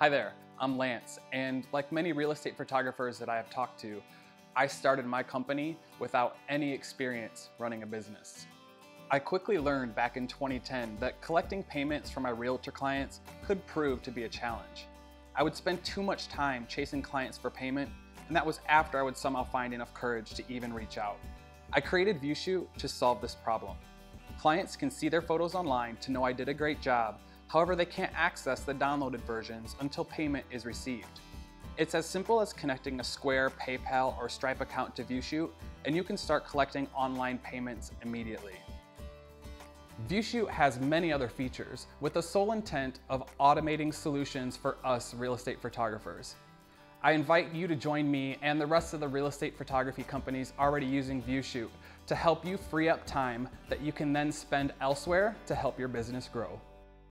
Hi there, I'm Lance, and like many real estate photographers that I have talked to, I started my company without any experience running a business. I quickly learned back in 2010 that collecting payments from my realtor clients could prove to be a challenge. I would spend too much time chasing clients for payment, and that was after I would somehow find enough courage to even reach out. I created ViewShoot to solve this problem. Clients can see their photos online to know I did a great job, however they can't access the downloaded versions until payment is received. It's as simple as connecting a Square, PayPal, or Stripe account to ViewShoot, and you can start collecting online payments immediately. ViewShoot has many other features with the sole intent of automating solutions for us real estate photographers. I invite you to join me and the rest of the real estate photography companies already using ViewShoot to help you free up time that you can then spend elsewhere to help your business grow.